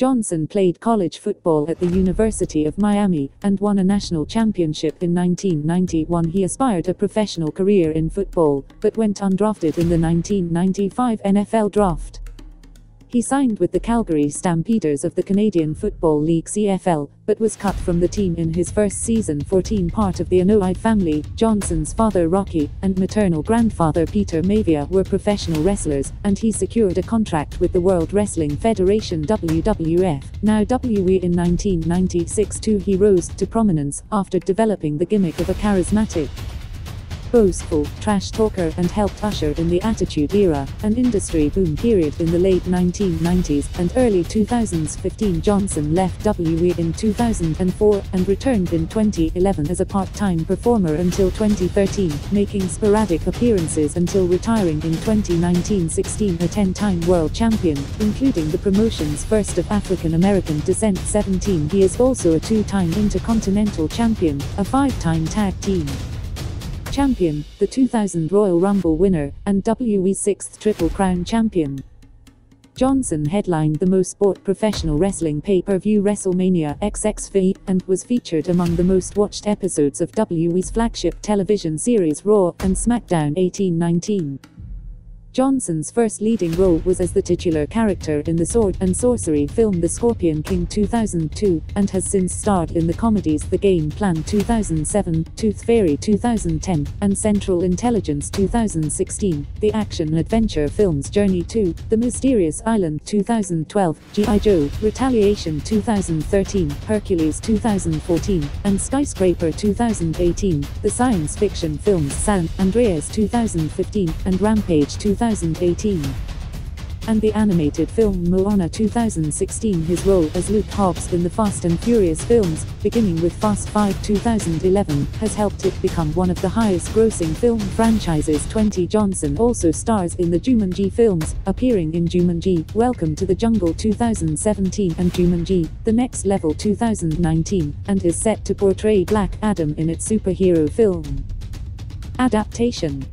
Johnson played college football at the University of Miami and won a national championship in 1991. He aspired a professional career in football, but went undrafted in the 1995 NFL draft. He signed with the Calgary Stampeders of the Canadian Football League CFL, but was cut from the team in his first season 14 part of the Anoa'i family. Johnson's father Rocky and maternal grandfather Peter Maivia were professional wrestlers, and he secured a contract with the World Wrestling Federation WWF, now WE in 1996 too he rose to prominence after developing the gimmick of a charismatic boastful, trash talker and helped usher in the Attitude Era, an industry boom period in the late 1990s and early 2000s. 15 Johnson left WE in 2004 and returned in 2011 as a part-time performer until 2013, making sporadic appearances until retiring in 2019-16 a 10-time world champion, including the promotion's first of African American descent 17. He is also a two-time intercontinental champion, a five-time tag team champion, the 2000 Royal Rumble winner, and WE 6th Triple Crown champion. Johnson headlined the most sport professional wrestling pay-per-view WrestleMania XXV and was featured among the most watched episodes of WE's flagship television series Raw and SmackDown 1819. Johnson's first leading role was as the titular character in the sword and sorcery film The Scorpion King 2002, and has since starred in the comedies The Game Plan 2007, Tooth Fairy 2010, and Central Intelligence 2016, the action-adventure films Journey 2, The Mysterious Island 2012, G.I. Joe, Retaliation 2013, Hercules 2014, and Skyscraper 2018, the science fiction films San Andreas 2015, and Rampage 2015. 2018. And the animated film Moana 2016 his role as Luke Hobbs in the Fast and Furious films, beginning with Fast 5 2011, has helped it become one of the highest grossing film franchises 20 Johnson also stars in the Jumanji films, appearing in Jumanji, Welcome to the Jungle 2017 and Jumanji, The Next Level 2019, and is set to portray Black Adam in its superhero film. Adaptation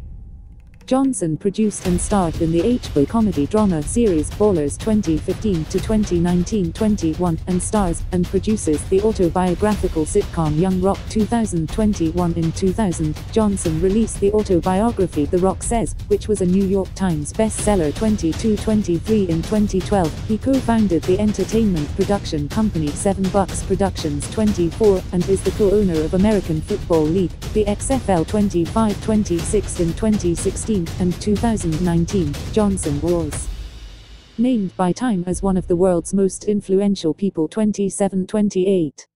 Johnson produced and starred in the HBO comedy drama series Ballers 2015 to 2019-21 and stars and produces the autobiographical sitcom Young Rock 2021 in 2000. Johnson released the autobiography The Rock Says, which was a New York Times bestseller 22-23 in 2012. He co-founded the entertainment production company 7 Bucks Productions 24 and is the co-owner of American Football League, the XFL 25-26 in 2016 and 2019, Johnson was named by Time as one of the world's most influential people 2728.